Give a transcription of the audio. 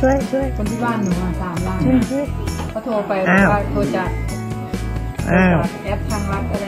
ช่วยช่วยคนที่บ้านหนูอะสามล้านช่วยช่วยเขาโทรไปอ้วว่าโทรจากอ้าว แอปทางรัฐอะไร